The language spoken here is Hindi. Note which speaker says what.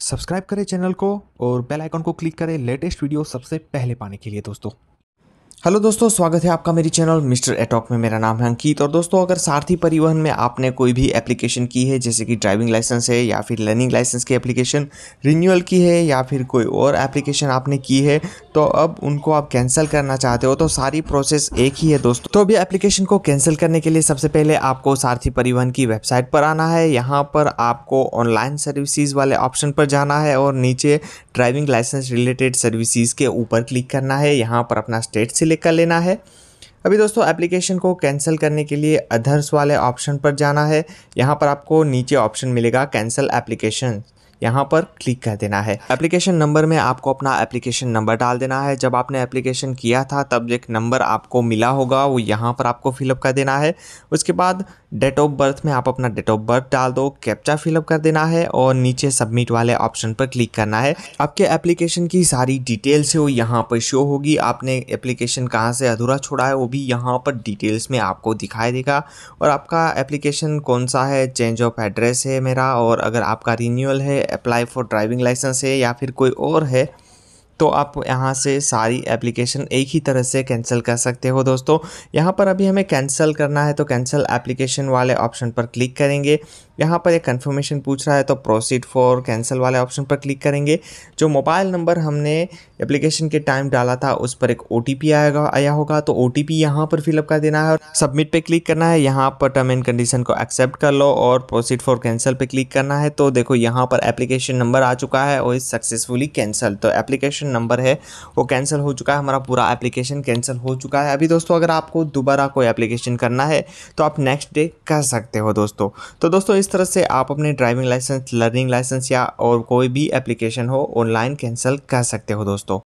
Speaker 1: सब्सक्राइब करें चैनल को और बेल आइकन को क्लिक करें लेटेस्ट वीडियो सबसे पहले पाने के लिए दोस्तों। हेलो दोस्तों, स्वागत है आपका मेरी चैनल मिस्टर एटॉक में। मेरा नाम है अंकित। और दोस्तों, अगर सारथी परिवहन में आपने कोई भी एप्लीकेशन की है, जैसे कि ड्राइविंग लाइसेंस है या फिर लर्निंग लाइसेंस की एप्लीकेशन, रिन्यूअल की है या फिर कोई और एप्लीकेशन आपने की है तो अब उनको आप कैंसिल करना चाहते हो तो सारी प्रोसेस एक ही है दोस्तों। तो अभी एप्लीकेशन को कैंसिल करने के लिए सबसे पहले आपको सारथी परिवहन की वेबसाइट पर आना है। यहाँ पर आपको ऑनलाइन सर्विसेज़ वाले ऑप्शन पर जाना है और नीचे ड्राइविंग लाइसेंस रिलेटेड सर्विसेज़ के ऊपर क्लिक करना है, यहाँ पर अपना स्टेट सिलेक्ट कर लेना है। अभी दोस्तों एप्लीकेशन को कैंसिल करने के लिए अधर्स वाले ऑप्शन पर जाना है। यहाँ पर आपको नीचे ऑप्शन मिलेगा कैंसिल एप्लीकेशन यहाँ पर क्लिक कर देना है। एप्लीकेशन नंबर में आपको अपना एप्लीकेशन नंबर डाल देना है। जब आपने एप्लीकेशन किया था, तब एक नंबर आपको मिला होगा, वो यहाँ पर आपको फिलअप कर देना है। उसके बाद डेट ऑफ़ बर्थ में आप अपना डेट ऑफ़ बर्थ डाल दो कैप्चा फिलअप कर देना है और नीचे सबमिट वाले ऑप्शन पर क्लिक करना है। आपके एप्लीकेशन की सारी डिटेल्स है, वो यहाँ पर शो होगी। आपने एप्लीकेशन कहाँ से अधूरा छोड़ा है, वो भी यहाँ पर डिटेल्स में आपको दिखाई देगा। और आपका एप्लीकेशन कौन सा है? चेंज ऑफ़ एड्रेस है मेरा और अगर आपका रिन्यूअल है अप्लाई फॉर ड्राइविंग लाइसेंस है या फिर कोई और है तो आप यहाँ से सारी एप्लीकेशन एक ही तरह से कैंसिल कर सकते हो दोस्तों। यहाँ पर अभी हमें कैंसिल करना है तो कैंसिल एप्लीकेशन वाले ऑप्शन पर क्लिक करेंगे। यहाँ पर एक कन्फर्मेशन पूछ रहा है तो प्रोसीड फॉर कैंसिल वाले ऑप्शन पर क्लिक करेंगे। जो मोबाइल नंबर हमने एप्लीकेशन के टाइम डाला था उस पर एक ओटीपी आएगा, आया होगा। तो ओ टी पी यहाँ पर फिलअप कर देना है और सबमिट पे क्लिक करना है। यहाँ पर टर्म एंड कंडीशन को एक्सेप्ट कर लो और प्रोसीड फॉर कैंसिल पे क्लिक करना है। तो देखो यहाँ पर एप्लीकेशन नंबर आ चुका है और इस सक्सेसफुली कैंसिल तो एप्लीकेशन नंबर है, वो कैंसिल हो चुका है, हमारा पूरा एप्लीकेशन कैंसिल हो चुका है। अभी दोस्तों, अगर आपको दोबारा कोई एप्लीकेशन करना है तो आप नेक्स्ट डे कर सकते हो दोस्तों। तो दोस्तों, इस तरह से आप अपने ड्राइविंग लाइसेंस, लर्निंग लाइसेंस या और कोई भी एप्लीकेशन हो, ऑनलाइन कैंसिल कर सकते हो दोस्तों।